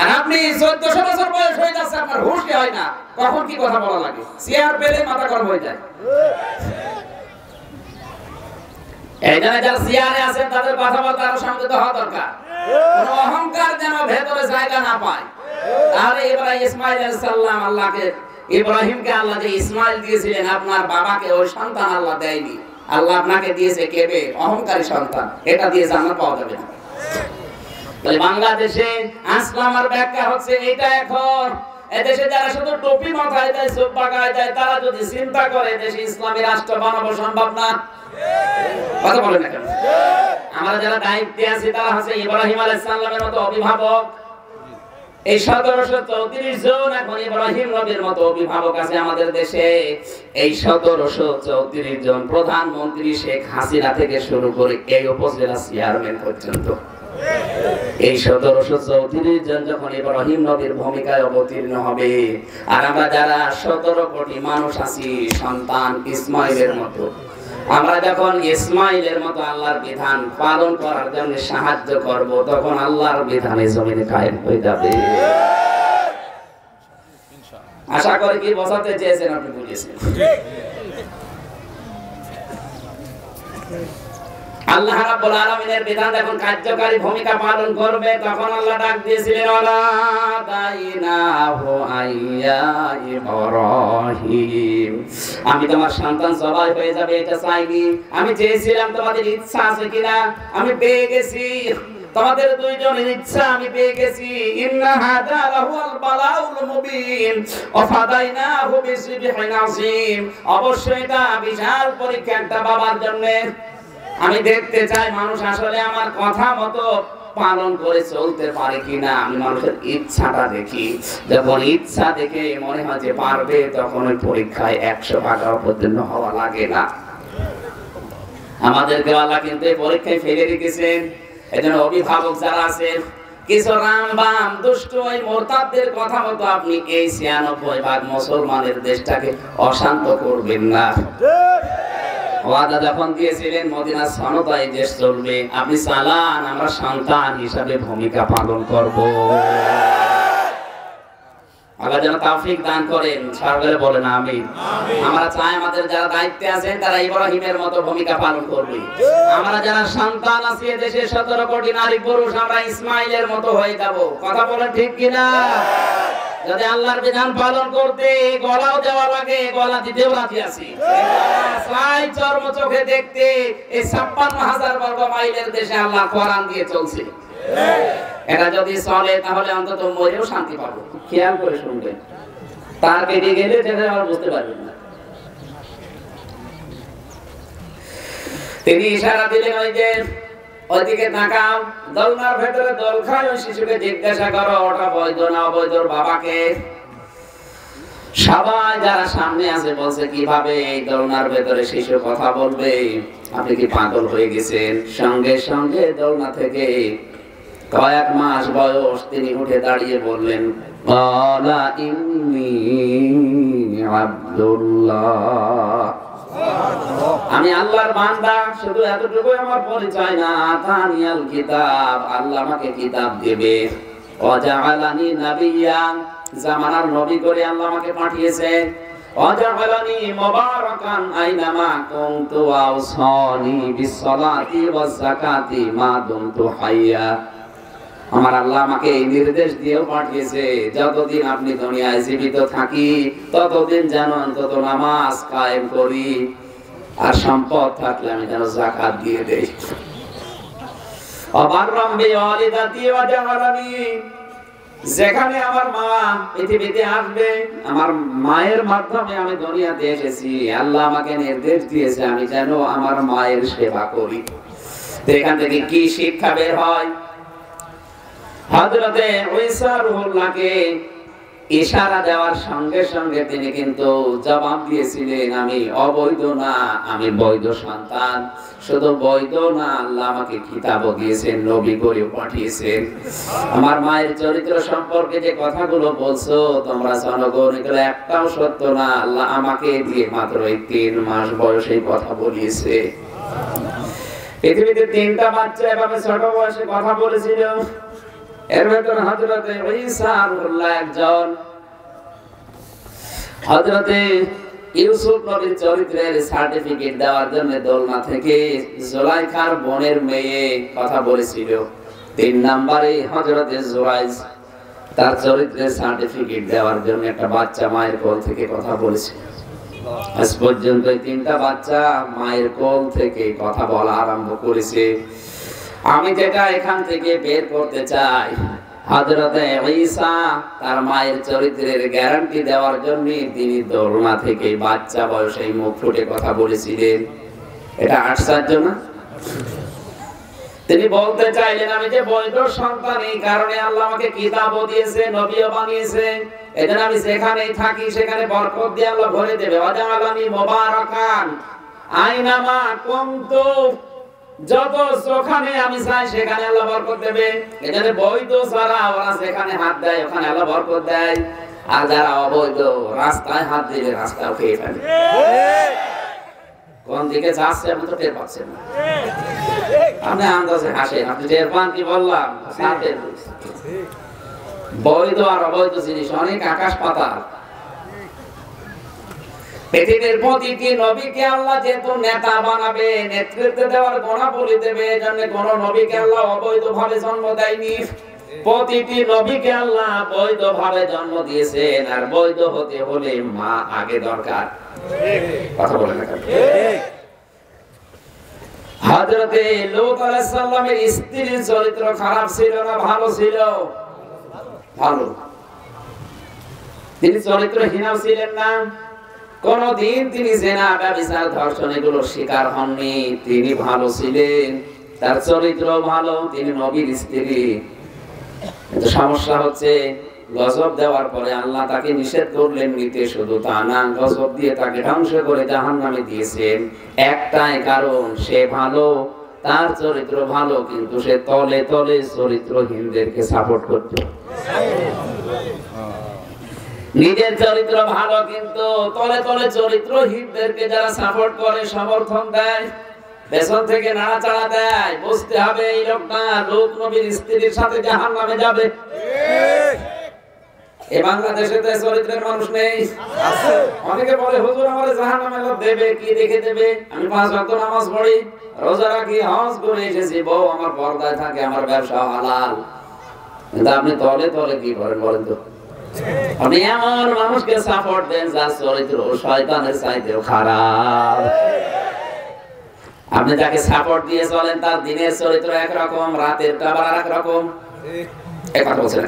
আর আপনি চোদ্দশো বছর বয়স হয়ে যাচ্ছে, আপনার হয় না। কখন কি কথা বলা লাগে? চেয়ার পেলে মাথা গরম হয়ে যায়। অহংকার যেন জায়গা না পায়। ইব্রাহিমকে আল্লাহ যে ইসমাইল দিয়েছিলেন, আপনার বাবাকে, ওই সন্তান আল্লাহ দেয়নি। আল্লাহ আপনাকে দিয়েছে কেবে অহংকারী সন্তান। এটা দিয়ে জানা পাওয়া যাবে না। তাহলে বাংলাদেশে আসলামার ব্যাখ্যা হচ্ছে এটা এখন। এদেশে যারা শুধু মাথায় দেয়, চোখ পাকায় দেয়, তারা যদি চিন্তা করে দেশে ইসলামী রাষ্ট্র বানাবো সম্ভব না। কথা বলেন না কেন? আমরা যারা দায়িত্বে আছি, তারা হচ্ছে ইব্রাহিম মতো অভিভাবক। এই সতেরোশো চৌত্রিশ জন এখন ইব্রাহিম নবীর মতো অভিভাবক আছে আমাদের দেশে। এই সতেরোশো চৌত্রিশ জন প্রধানমন্ত্রী শেখ হাসিনা থেকে শুরু করে এই উপজেলা চেয়ারম্যান পর্যন্ত। এই সতেরোশো চৌত্রিশ জন যখন ইব্রাহিম নবীর ভূমিকায় অবতীর্ণ হবে, আর আমরা যারা সতেরো কোটি মানুষ আছি, সন্তান ইসমাইলের মতো, আমরা যখন ইসমাইলের মতো আল্লাহর বিধান পালন করার জন্য সাহায্য করব, তখন আল্লাহর বিধানে জমিনে কায়েম হয়ে যাবে। আশা করি কি বোঝাতে চেয়েছেন আপনি বুঝেছেন। আল্লাহ রাব্বুল আলামিনের বিধান যখন কার্যকারী ভূমিকা পালন করবে, তখন আল্লাহ ডাক দিয়েছিলেন ওয়ালা দাইনাহু আইয়া ইব্রাহিম। আমি তোমার সন্তান সবাই হয়ে যাবে, এটা চাইনি। আমি চেয়েছিলাম তোমাদের ইচ্ছা আছে কিনা? আমি পেয়ে গেছি। তোমাদের দুইজনের ইচ্ছা, আমি পেয়ে গেছি। ইন্না হাদা লাহুল বালাউল মুবিন। ওয়াফাদাইনাহু বিসিবহিন আযীম। অবশ্যই এটা বিশাল পরীক্ষা একটা বাবার জন্য। আমি দেখতে চাই মানুষ আসলে আমার কথা মতো পালন করে চলতে পারে কিনা। আমি মানুষের ইচ্ছাটা দেখি। যখন ইচ্ছা দেখে মনে হয় যে পারবে, তখন ওই পরীক্ষায় একশো টাকা পর্যন্ত হওয়া লাগে না। আমাদেরকে আল্লাহ কিন্তু এই পরীক্ষায় ফেলে রেখেছেন। এজন্য অভিভাবক যারা আছেন, কিছু রাম বাম দুষ্ট ওই মোরতাদের কথা মতো আপনি এই ছিয়ানব্বই ভাগ মুসলমানের দেশটাকে অশান্ত করবেন না। ওয়াদা যখন দিয়েছিলেন মদিনা সনতায় দেশ চলবে। আপনি চালান আমরা সন্তান হিসাবে ভূমিকা পালন করব। আল্লাহ যেন তাওফিক দান করেন সরকারে বলেন আমি আমরা চাই আমাদের যারা দায়িত্বে আছেন তারা ইব্রাহিমের মতো ভূমিকা পালন করবে। আমরা যারা সন্তান আছি দেশে সতেরো কোটি নারী পুরুষ আমরা ইসমাইলের মতো হয়ে যাব। কথা বলেন ঠিক কিনা? যদি আল্লাহর বিধান পালন করতে গলাও দেওয়া লাগে, গলা দিতেও রাজি আছি। সাই চর্ম চোখে দেখতে এই ছাপ্পান্ন হাজার বর্গ মাইলের দেশে আল্লাহ কোরআন দিয়ে চলছে। এটা যদি চলে, তাহলে অন্তত মরেও শান্তি পাবো। খেয়াল করে শুনবেন। তার কেটে গেলে সেটা আর বুঝতে পারবেন না। তিনি ইশারা দিলেন ওই যে ওইদিকে তাকাও, দলনার ভেতরে দল খায় ওই শিশুকে জিজ্ঞাসা করো, ওটা বৈধ না অবৈধ বাবাকে? সবাই যারা সামনে আছে বলছে, কীভাবে এই দলনার ভেতরে শিশু কথা বলবে? আপনি কি পাগল হয়ে গেছেন? সঙ্গে সঙ্গে দলনা থেকে কয়েক মাস বয়স তিনি উঠে দাঁড়িয়ে বললেন "ক্বালা ইন্নী আব্দুল্লাহ। আমি আল্লাহর বান্দা, শুধু এতটুকু আমার পরিচয় না তানিয়াল কিতাব, আল্লাহ আমাকে কিতাব দেবে। অজাআলানি জামানার নবী করে আল্লাহ আমাকে পাঠিয়েছে। অজাআলানি মুবারাকান আইনামা কুনতু আওসানি বিসসালাতি ওয়াজ যাকাতি মা দুমতু আমার আল্লাহ আমাকে এই নির্দেশ দিয়েও পাঠিয়েছে, যতদিন আপনি দুনিয়ায় জীবিত থাকি, ততদিন যেন অন্তত নামাজ কায়েম করি। আর সম্পদ থাকলে আমি যেন জাকাত দিয়ে দেই। আমি দুনিয়াতে এসেছি। আল্লাহ আমাকে নির্দেশ দিয়েছে, আমি আমার মায়ের সেবা করি। এখান থেকে কি শিক্ষা বের হয়? ইশারা দেওয়ার সঙ্গে সঙ্গে তিনি কিন্তু জবাব দিয়েছিলেন, আমি অবৈধ না, আমি বৈধ সন্তান। শুধু বৈধ না, আল্লাহ আমাকে কিতাবও দিয়েছেন, নবী করে পাঠিয়েছেন। আমার মায়ের চরিত্র সম্পর্কে যে কথাগুলো বলছো, তোমরা জনগণ, এগুলো একটাও সত্য না। আল্লাহ আমাকে দিয়ে মাত্র এই তিন মাস বয়সে কথা বলিয়েছে। পৃথিবীতে তিনটা বাচ্চা এভাবে ছোট বয়সে কথা বলেছিল। এর ভেতরে হজরতে ঈসা রুহুল্লাহ একজন। হজরতে ইউসুফ নবীর চরিত্রের সার্টিফিকেট দেওয়ার জন্য দোলনা থেকে জোলাইখার বোনের মেয়ে কথা বলেছিল। তিন নাম্বারে হজরতে তার চরিত্রের সার্টিফিকেট দেওয়ার জন্য একটা বাচ্চা মায়ের কোল থেকে কথা বলেছে আজ পর্যন্ত তিনটা বাচ্চা মায়ের কোল থেকে কথা বলা আরম্ভ করেছে। আমি যেটা এখান থেকে বের করতে চাই তার মায়ের চরিত্রের গ্যারান্টি দেওয়ার জন্য তিনি দোলনা থেকে বাচ্চা বয়সে মুখ ফুটে কথা বলেছিলেন। এটা আশ্চর্য না? তিনি বলতে চাইলেন, আমি যে বৈধ সন্তান, এই কারণে আল্লাহ আমাকে কিতাবও দিয়েছে, নবীও বানিয়েছে। এজন্য আমি যেখানেই থাকি, সেখানে বরকত দিয়ে আল্লাহ ভরে দেবে। ওয়াজালানি মুবারাকান। আইনামা কুনতু যত যেখানে আমি চাই সেখানে আল্লাহ বরকত দেবে। এখানে বৈধ ছাড়া ওরা যেখানে হাত দেয়, ওখানে আল্লাহ বরকত দেয়। আর যারা অবৈধ, রাস্তায় হাত দিলে খেয়ে ফেলে। কোন দিকে যাচ্ছে আপনি তো টের পাচ্ছেন না। আপনি আন্দাজে হাসেন, আপনি টের পান কি বললাম? বৈধ আর অবৈধ জিনিস, অনেক আকাশ পাতাল। পৃথিবীর প্রতিটি নবীকে আল্লাহ যেহেতু নেতা বানাবে, নেতৃত্ব দেওয়ার দেবে কোন নবীকে আল্লাহ জন্ম দেয়নি। প্রতিটি নবীকে আল্লাহ জন্ম দিয়েছেন, আর বৈধ হতে হলে মা আগে দরকার। কথা বলে না স্ত্রীর চরিত্র খারাপ ছিল না, ভালো ছিল? ভালো। তিনি চরিত্রহীনও ছিলেন না। কোনদিন তিনি জেনা ব্যবচার ধর্ষণ এগুলোর শিকার হননি। তিনি ভালো ছিলেন, তার চরিত্র ভালো, তিনি নবীর স্ত্রী। সমস্যা হচ্ছে, গজব দেওয়ার পরে আল্লাহ তাকে নিষেধ করলেন নিতে, শুধু তা না, গজব দিয়ে তাকে ধ্বংস করে জাহান নামে দিয়েছেন। একটাই কারণ, সে ভালো, তার চরিত্র ভালো, কিন্তু সে তলে তলে চরিত্রহীনদেরকে সাপোর্ট করত। নিজের চরিত্র ভালো কিন্তু তলে তলে চরিত্রহীনদেরকে যারা সাপোর্ট করে সমর্থন দেয় পেছন থেকে নাড়াচাড়া দেয় বুঝতে হবে এই লোকটা লোক নবীর স্ত্রীর সাথে জাহান নামে যাবে এ বাংলাদেশে তো চরিত্রের মানুষ নেই। অনেকে বলে হুজুর আমারে জাহান নামে দেবে কি দেখে দেবে? আমি পাঁচ ওয়াক্ত নামাজ পড়ি রোজা রাখি হজ করে এসেছি। বউ আমার পর্দায় থাকে আমার ব্যবসা হালাল। কিন্তু আপনি তলে তলে কি করেন বলেন তো? আপনি এমন মানুষকে সাপোর্ট দেন যার চরিত্র শয়তানের চাইতেও খারাপ। আপনি যাকে সাপোর্ট দিয়ে চলেন, তার দিনের চরিত্র একরকম রাতের টাবার আর একরকম এক বলছেন?